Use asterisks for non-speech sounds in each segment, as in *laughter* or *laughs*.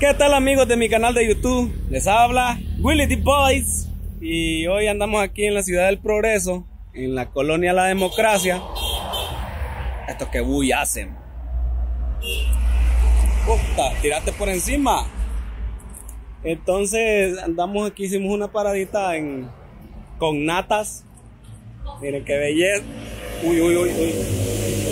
¿Qué tal amigos de mi canal de YouTube? Les habla Willy the Boys y hoy andamos aquí en la ciudad del Progreso, en la colonia La Democracia. Estos que bull hacen. Puta, tiraste por encima. Entonces andamos aquí, hicimos una paradita en con natas. Miren qué belleza. Uy, uy, uy, uy.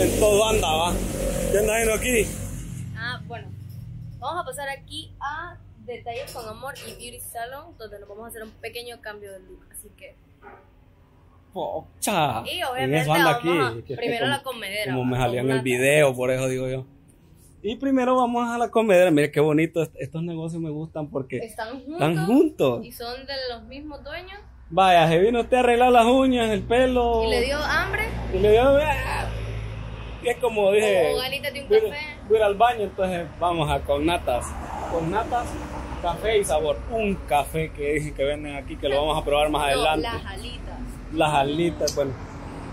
En todo anda, va. ¿Qué anda haciendo aquí? Ah. Vamos a pasar aquí a Detalles con Amor y Beauty Salon, donde nos vamos a hacer un pequeño cambio de look. Así que. Pocha. Y En obviamente vamos a- Que es que primero como- la comedera. Como me salía en el video, por eso digo yo. Y primero vamos a la comedera. Mire qué bonito. est- Estos negocios me gustan porque Están juntos. están juntos. Y son de los mismos dueños. Vaya, se vino usted a arreglar las uñas, el pelo. Y le dio hambre. Y le dio. ¡ah! Y es como dije. O ganitas de un a- café. Voy al baño, entonces vamos a con natas. Con natas, café y sabor. Un café que, que venden aquí que lo vamos a probar más No, adelante. las alitas. Las alitas, bueno.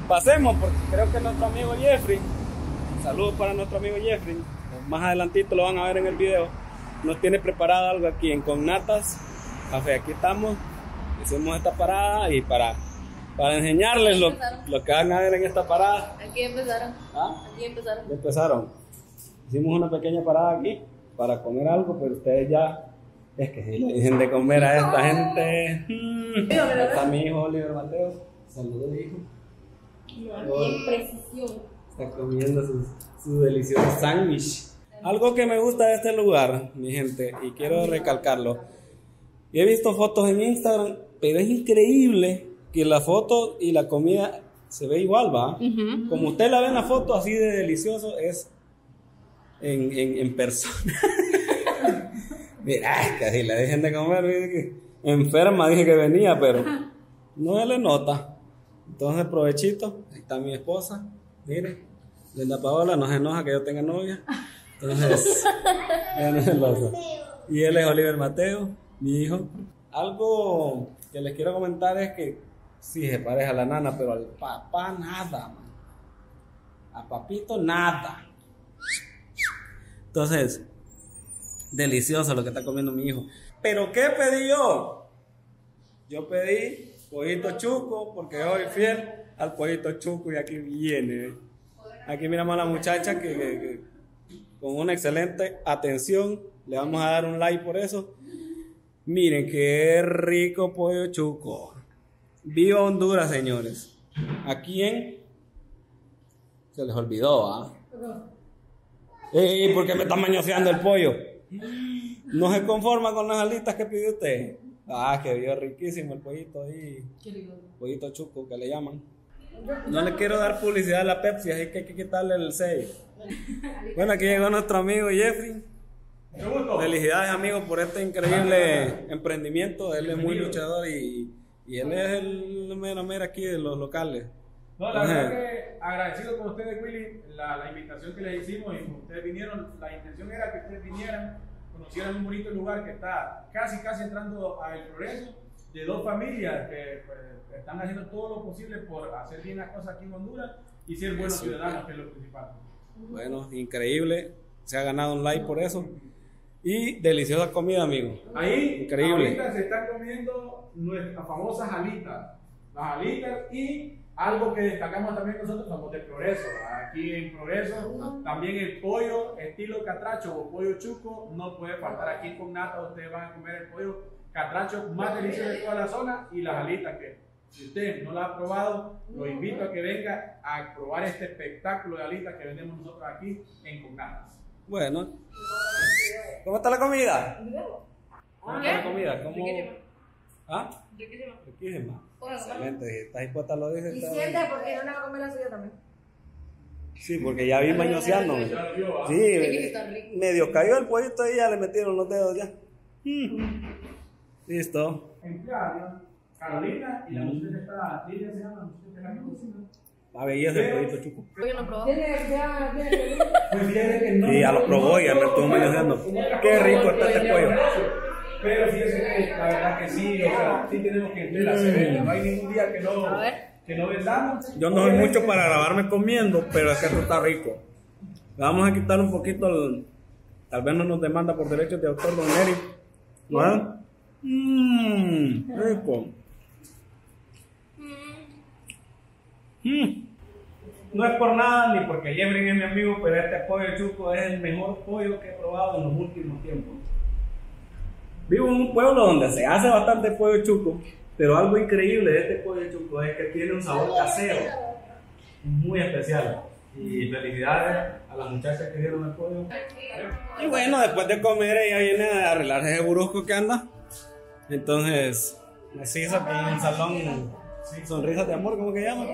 Pasemos porque creo que nuestro amigo Jeffrey, saludos para nuestro amigo Jeffrey, más adelantito lo van a ver en el video, nos tiene preparado algo aquí en Connatas Café. Aquí estamos, hicimos esta parada y para, para enseñarles lo, lo que van a ver en esta parada. Aquí empezaron. ¿Ah? Aquí empezaron. Empezaron. Hicimos una pequeña parada aquí para comer algo, pero ustedes ya. Es que si le dicen de comer a esta gente. ahí está mi hijo Oliver Mateo. Saludos, hijo. En precisión. Está comiendo su, su delicioso sándwich. Algo que me gusta de este lugar, mi gente, y quiero recalcarlo. y He visto fotos en Instagram, pero es increíble que la foto y la comida se ve igual, ¿va? Como usted la ve en la foto, así de delicioso es en, en, en persona. *laughs* Mira, es que si le dejen de comer, que enferma, dije que venía, pero no se le nota. Entonces, provechito, ahí está mi esposa, mire, Linda Paola, no se enoja que yo tenga novia. Entonces, *laughs* ella no es celosa. Y él es Oliver Mateo, mi hijo. Algo que les quiero comentar es que sí se parece a la nana, pero al papá nada, man. A papito nada. Entonces, delicioso lo que está comiendo mi hijo. ¿Pero qué pedí yo? Yo pedí pollito chuco porque soy fiel al pollito chuco y aquí viene. Aquí miramos a la muchacha que, con una excelente atención le vamos a dar un like por eso. Miren qué rico pollo chuco. Viva Honduras, señores. Aquí en se les olvidó, ¿ah? Ey, ¿por qué me está mañoseando el pollo? No se conforma con las alitas que pidió usted. Ah, que vio riquísimo el pollito ahí. Pollito chuco que le llaman. No le quiero dar publicidad a la Pepsi, así que hay que quitarle el 6. Bueno, aquí llegó nuestro amigo Jeffrey. Felicidades, amigos, por este increíble emprendimiento. Él es muy luchador y, y él es el mero mero aquí de los locales. No, la verdad que agradecido con ustedes, Willy, la, la invitación que les hicimos y ustedes vinieron, la intención era que ustedes vinieran, conocieran un bonito lugar que está casi, casi entrando al progreso de dos familias que pues, están haciendo todo lo posible por hacer bien las cosas aquí en Honduras y ser buenos Eso. ciudadanos, que es lo principal. Bueno, increíble. Se ha ganado un like por eso. Y deliciosa comida, amigo. Ahí, Increíble. ahorita se están comiendo nuestras famosas alitas. Las alitas y algo que destacamos también nosotros somos de Progreso. Aquí en Progreso también el pollo estilo catracho o pollo chuco no puede faltar aquí con nata. Ustedes van a comer el pollo catracho más delicioso de toda la zona y las alitas que si usted no la ha probado, lo invito a que venga a probar este espectáculo de alitas que vendemos nosotros aquí en Cognatas. Bueno. ¿Cómo está la comida? ¿Cómo está la ¿Qué? comida? ¿Cómo? ¿Ah? Riquísima. Riquísima. Bueno, Excelente. Si estás dispuesta lo dices. Y siente porque no le va a comer la suya también. Sí, porque ya vi mañoseándome. ¿ah? Sí, medio cayó el pollito y ya le metieron los dedos ya. Mm. Listo. empleada, Carolina, y la muchacha está, Lidia se llama, la muchacha la belleza del pollito chuco. Yo no probó. Pues. Sí, ya lo probó y ya me estuvo mañoseando. Qué rico está este pollo. Pero fíjese que la verdad que sí, o sea, sí tenemos que entender la cerveza. No hay ningún día que no, que no vendamos. Yo no soy mucho para grabarme comiendo, pero es que esto está rico. Vamos a quitar un poquito al, Tal vez no nos demanda por derechos de autor Don Eric. ¿No? Mmm, rico. Mm. No es por nada ni porque Jeffrey es mi amigo, pero este pollo chuco es el mejor pollo que he probado en los últimos tiempos. Vivo en un pueblo donde se hace bastante pollo chuco, pero algo increíble de este pollo chuco es que tiene un sabor casero muy especial. Y felicidades a las muchachas que dieron el pollo. Y bueno, después de comer, ella viene a arreglarse ese burusco que anda. Entonces, me hizo aquí en el salón sonrisas de amor, ¿cómo que llama?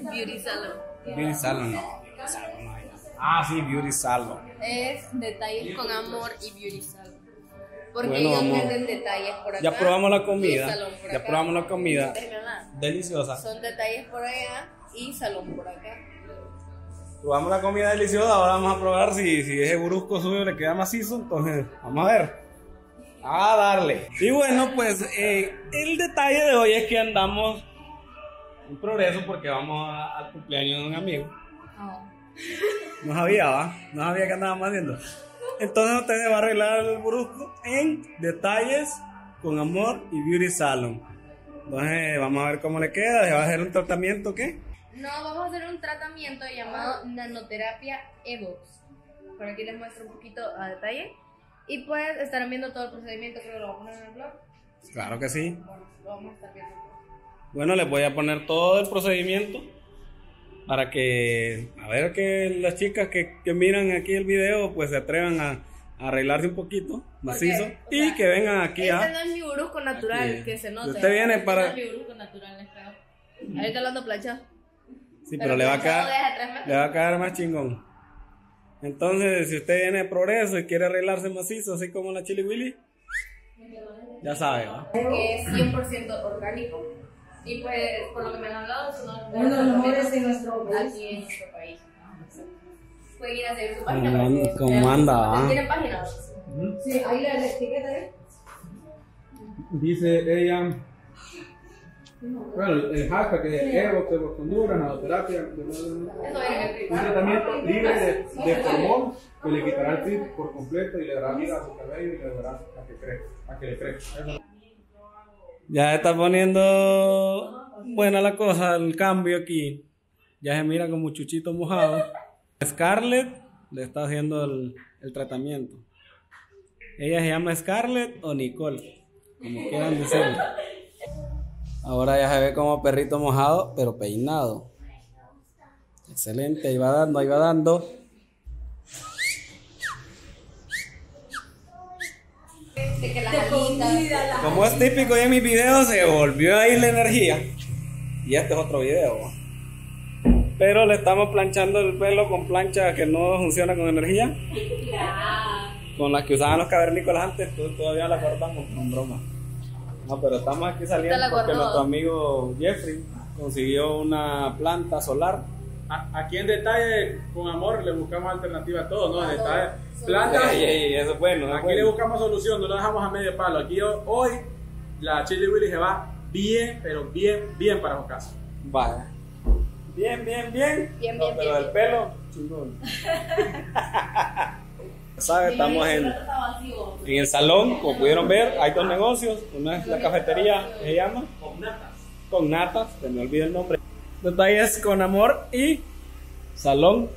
Beauty Salon. Beauty Salon, no. Beauty Salon no hay. Ah, sí, Beauty Salon. Es detalles con amor y Beauty Salon. Porque Bueno, ellos vamos. venden detalles por acá. Ya probamos la comida. por Ya acá. probamos la comida. Deliciosa. Son detalles por allá y salón por acá. Probamos la comida deliciosa, ahora vamos a probar si, si ese burusco suyo le queda macizo, entonces vamos a ver. A darle. Y bueno, pues eh, el detalle de hoy es que andamos en progreso porque vamos a- al cumpleaños de un amigo. No sabía, ¿va? No sabía que andábamos haciendo. Entonces ustedes va a arreglar el burusco en detalles con amor y beauty salon. Entonces vamos a ver cómo le queda. ¿Se va a hacer un tratamiento qué? No, vamos a hacer un tratamiento llamado nanoterapia Evox. Por aquí les muestro un poquito a detalle. Y pues estarán viendo todo el procedimiento, creo que lo voy a poner en el blog. Claro que sí. Bueno, lo vamos a estar viendo. Bueno, les voy a poner todo el procedimiento para que, a ver que las chicas que, que miran aquí el video, pues se atrevan a, a arreglarse un poquito, macizo, y sea, que vengan aquí Este a... no es mi burusco natural, Aquí. que se nota. Usted viene Este para- No es mi natural, les creo. Ahorita lo ando planchado. Sí, pero le va a metros. le va a quedar más chingón. Entonces, si usted viene de progreso y quiere arreglarse macizo, así como la Chili Willy, ya sabe, ¿va? Que es 100% orgánico. Y pues, por lo que me han hablado, son los Uno de los mejores en nuestro país. aquí en nuestro país. Pueden ir a seguir su ¿Cómo página. cómo anda, ah? ¿Tienen página? Sí, ahí la, etiqueta ahí. Dice ella. Bueno, el hashtag que es Evo, Evo Honduras, nanoterapia. Un tratamiento libre de, de formol que le quitará el frizz por completo y le dará vida a su cabello y le dará a que crezca, a que le crezca. Ya está poniendo buena la cosa, el cambio aquí. Ya se mira como chuchito mojado. Scarlett le está haciendo el, el tratamiento. Ella se llama Scarlett o Nicole, como quieran decirlo. Ahora ya se ve como perrito mojado, pero peinado. Excelente, ahí va dando, ahí va dando. De que las alitas. Como es típico ya en mis videos, se volvió a ir la energía. Y este es otro video. Pero le estamos planchando el pelo con plancha que no funciona con energía. Con las que usaban los cavernícolas antes, to- todavía la cortamos con broma. No, pero estamos aquí saliendo porque nuestro amigo Jeffrey consiguió una planta solar. Aquí en detalle, con amor, le buscamos alternativa a todo, ¿no? En detalle, plantas. Ey, ey, eso es bueno. eso Aquí le buscamos solución, no lo dejamos a medio palo. Aquí ho- hoy la Chili Willy se va bien, pero bien, bien para su casa. Vaya. Bien, bien, bien. Bien, No, bien, pero bien, el pelo, chingón. *laughs* ¿Sabes? Estamos en, en el salón, como pudieron ver, hay dos negocios. Una es la cafetería, ¿qué se llama? Con natas. Con natas, se me olvida el nombre. Detalles con amor y salón.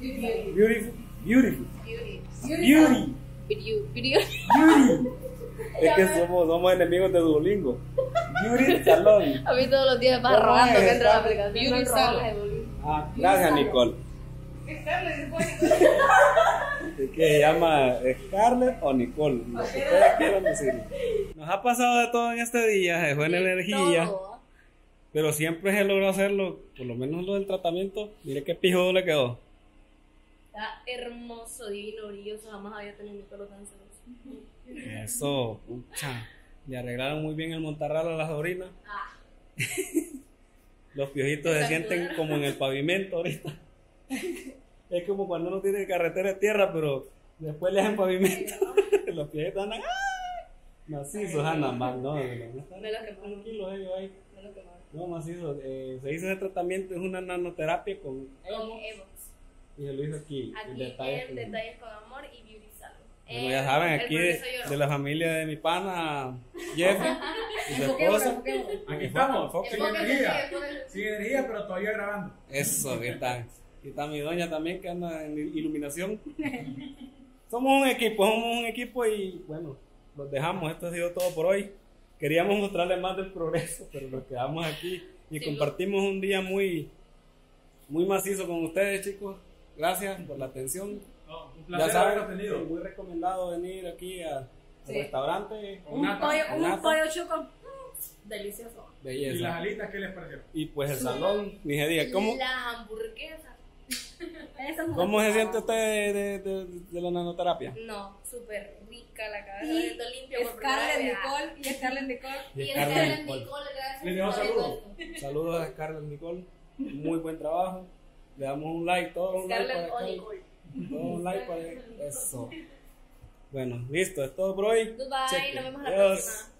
Beautiful. Beautiful. Beauty. Video. Beauty. *laughs* Es que somos, somos enemigos de Duolingo. Beauty *laughs* Salón. A mí todos los días me ¿Cómo vas robando es? que entra la aplicación. Beauty Salon. Ah, gracias, Nicole. ¿De *laughs* qué se llama Scarlett o Nicole? Lo que ustedes quieran decir. Nos ha pasado de todo en este día, se fue en energía, Todo. Pero siempre se logró hacerlo, por lo menos lo del tratamiento. Mire qué pijudo le quedó. Está hermoso, divino, brilloso. Jamás había tenido mi pelo tan celoso. Eso, pucha. Le arreglaron muy bien el montarral a la sobrina. Ah. Los piojitos se sienten como en el pavimento ahorita. Es como cuando uno tiene carretera de tierra, pero después le hacen pavimento. *laughs* Los piojitos andan ¡ay! macizos, andan más, no, Me lo quemaron. tranquilos ellos ahí. Lo. No, macizos. Eh, se hizo ese tratamiento, es una nanoterapia con Con Evox. y se lo hizo aquí. Aquí detalle en con- Detalles con Amor Bueno, ya saben, aquí de, de la familia de mi pana Jeffrey *laughs* y su esposa. Aquí estamos, sin Enfóquense, energía. Sin energía, pero todavía grabando. Eso, ¿qué tal? Y está mi doña también que anda en iluminación. *laughs* Somos un equipo, somos un equipo y bueno, los dejamos. Esto ha sido todo por hoy. Queríamos mostrarles más del progreso, pero nos quedamos aquí y Sí, compartimos un día muy, muy macizo con ustedes, chicos. Gracias por la atención. No, un Ya placer saben, haberlo tenido. muy recomendado venir aquí a- al Sí. restaurante. Un Nata. pollo, un Nata. pollo chuco. mm, Delicioso. ¿Y las Belleza. alitas qué les pareció? Y pues el salón, ni se diga. ¿Cómo, Las hamburguesas. Eso es una ¿Cómo se siente usted de, de- de- de la nanoterapia? No, súper rica la cabeza. Y limpia por Scarlett. Nicole y Scarlett Nicole. Y Scarlett Nicole, Nicole. gracias. Le por saludos. *laughs* Saludos a Scarlett Nicole. Muy buen trabajo. Le damos un like, todos un like Scarlett Scarlett. Nicole. Todos un like para *laughs* eso. Bueno, listo, es todo por hoy. Goodbye, Cheque. nos vemos la Adiós. próxima.